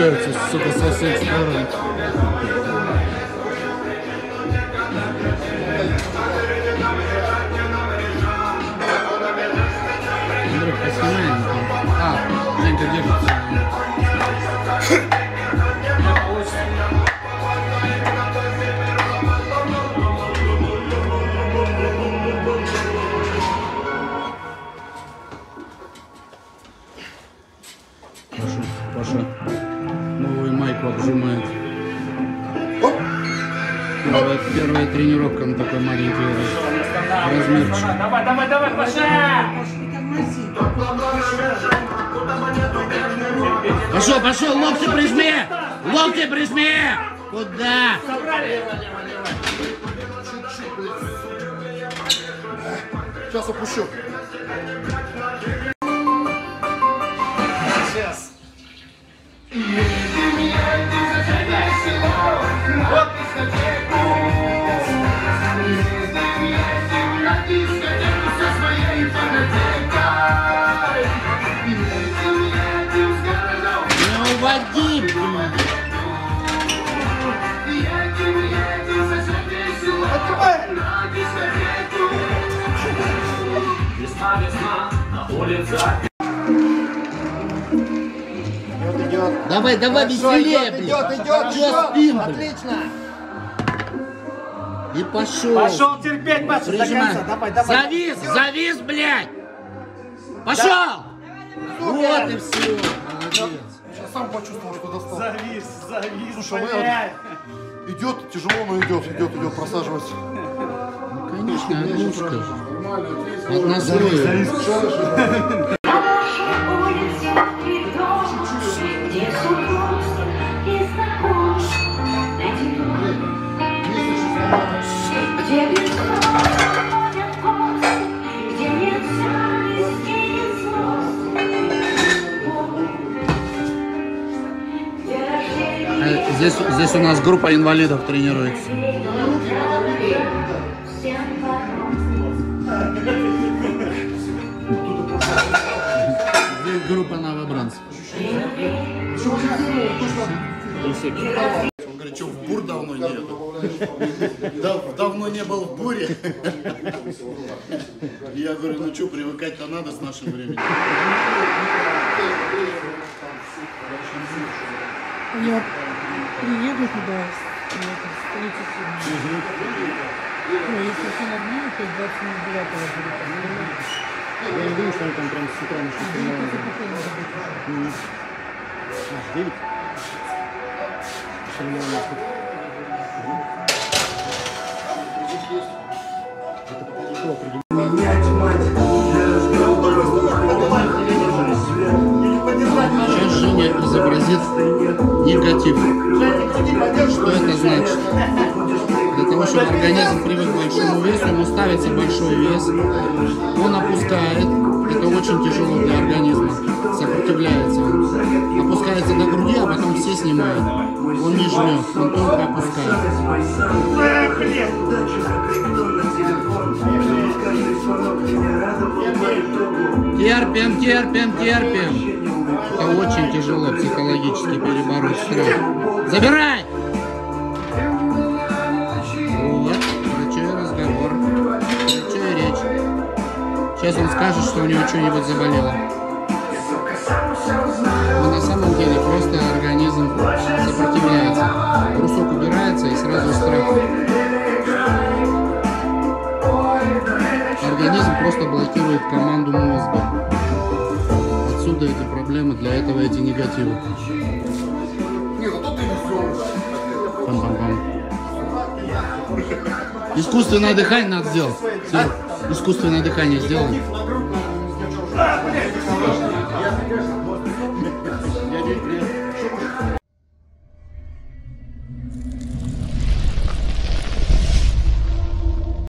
пересекаются, сука, со всех сторон. Андрюх, поснимай его там. А, держится. Паша, Паша майку обжимает. Первая, первая тренировка на такой маленький размерчик. Давай, давай, давай, Паша! Пошел, пошел, локти прижми! Локти прижми! Куда? Сейчас опущу. Блин. Весна, весна, на улицах. Идет, идет. Давай, давай, Хорошо, веселее, идет, блин. идет, идет, идет. спим, блин? Отлично. И пошел. Пошел терпеть, Паша, до Прижимай. конца. Давай, давай. Завис, завис, блядь. Пошел. Вот и все. Молодец. Сам почувствовал, что достал. Завис, завис, Слушай, блядь. Идет, тяжело, но идет, идет, идет, просаживайся. Ну, конечно, однушка. Нормально, отлично. От Здесь, здесь у нас группа инвалидов тренируется. Здесь группа новобранцев. Он говорит, что в бур давно нету. Дав- давно не был в буре. Я говорю, ну что, привыкать-то надо с нашим временем. Приеду туда, в это, в столицу Сибири. Ну, если все нормально, то 29 будет. Я не думаю, что они там прям с утра Это какой может быть? Сейчас Женя изобразит негатив. Что это значит? Для того, чтобы организм привык к большому весу, ему ставится большой вес, он опускает, очень тяжело для организма, сопротивляется он. Опускается до груди, а потом все снимают. Он не жмет, он только опускает. Терпим, терпим, терпим. Это очень тяжело психологически перебороть страх. Забирай! Сейчас он скажет, что у него что-нибудь заболело. Но на самом деле просто организм сопротивляется. Брусок убирается и сразу страх. Организм просто блокирует команду мозга. Отсюда эти проблемы, для этого эти негативы. Ты веселый. Пам-пам-пам. Искусственное дыхание надо сделать. Искусственное дыхание сделано.